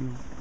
Mm.